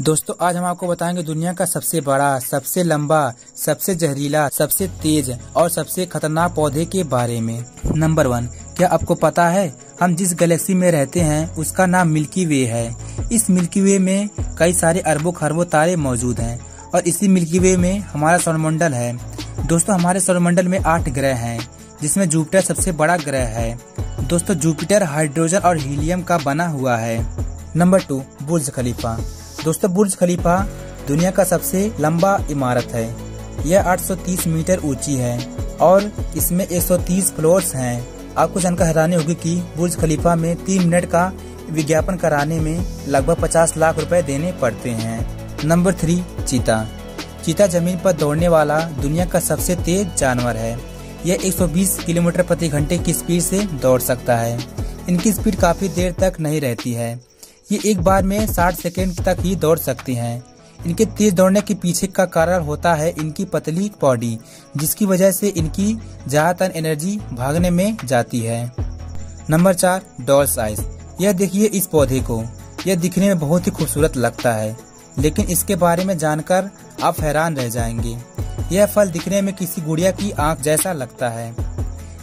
दोस्तों, आज हम आपको बताएँगे दुनिया का सबसे बड़ा, सबसे लंबा, सबसे जहरीला, सबसे तेज और सबसे खतरनाक पौधे के बारे में। नंबर वन क्या आपको पता है? हम जिस गैलेक्सी में रहते हैं, उसका नाम मिल्की वे है। इस मिल्की वे में कई सारे अरबों खरबों तारे मौजूद हैं और इसी मिल्की वे में हमारा सौरमंडल है। दोस्तों, हमारे सौरमंडल में आठ ग्रह हैं, जिसमें जुपिटर सबसे बड़ा ग्रह है। दोस्तों जुपिटर हाइड्रोजन और हीलियम का बना हुआ है। Number two Burj Khalifa. दोस्तों, बुर्ज खलीफा दुनिया का सबसे लंबा इमारत है। यह 830 मीटर ऊँची है और इसमें 130 फ्लोर्स हैं। आपको जानकर हैरानी होगी कि बुर्ज खलीफा में तीन मिनट का विज्ञापन कराने में लगभग 50 लाख रुपए देने पड़ते हैं। नंबर थ्री, चीता। चीता ज़मीन पर दौड़ने वाला दुनिया का सबसे तेज जानवर है। यह 120 किलोमीटर प्रति घंटे की स्पीड से दौड़ सकता है। इनकी स्पीड काफ़ी देर तक नहीं रहती है। ये एक बार में 60 सेकेंड तक ही दौड़ सकती हैं। इनके तेज दौड़ने के पीछे का कारण होता है इनकी पतली बॉडी, जिसकी वजह से इनकी ज़्यादातर एनर्जी भागने में जाती है। नंबर चार, डॉल्स आइस। यह देखिए इस पौधे को। यह दिखने में बहुत ही खूबसूरत लगता है, लेकिन इसके बारे में जानकर आप हैरान रह जाएँगे। यह फल दिखने में किसी गुड़िया की आँख जैसा लगता है।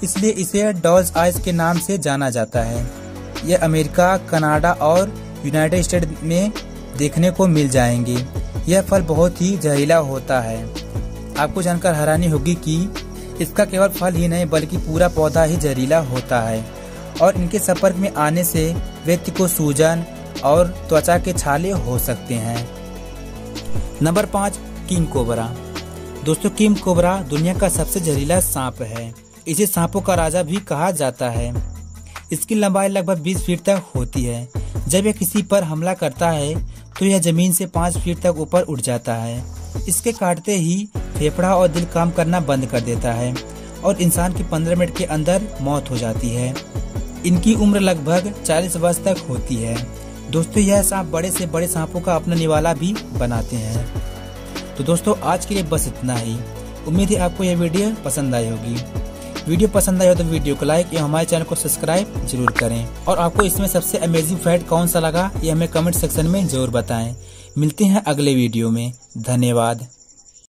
इसलिए इसे डॉल्स आइस के नाम से जाना जाता है। यह अमेरिका, कनाडा और यूनाइटेड स्टेट में देखने को मिल जाएँगे। यह फल बहुत ही जहरीला होता है। आपको जानकर हैरानी होगी कि इसका केवल फल ही नहीं, बल्कि पूरा पौधा ही जहरीला होता है। और इनके संपर्क में आने से व्यक्ति को सूजन और त्वचा के छाले हो सकते हैं। नंबर पाँच किंग कोबरा। दोस्तों, किम कोबरा दुनिया का सबसे जहरीला सांप है। इसे सांपों का राजा भी कहा जाता है। इसकी लंबाई लगभग 20 फीट तक होती है। जब यह किसी पर हमला करता है तो यह ज़मीन से पाँच फीट तक ऊपर उठ जाता है। इसके काटते ही फेफड़ा और दिल काम करना बंद कर देता है और इंसान की 15 मिनट के अंदर मौत हो जाती है। इनकी उम्र लगभग 40 वर्ष तक होती है। दोस्तों, यह सांप बड़े से बड़े सांपों का अपना निवाला भी बनाते हैं। तो दोस्तों, आज के लिए बस इतना ही। उम्मीद है आपको यह वीडियो पसंद आई होगी। वीडियो पसंद आई हो तो वीडियो को लाइक या हमारे चैनल को सब्सक्राइब ज़रूर करें। और आपको इसमें सबसे अमेजिंग फैक्ट कौन सा लगा, ये हमें कमेंट सेक्शन में ज़रूर बताएँ। मिलते हैं अगले वीडियो में। धन्यवाद।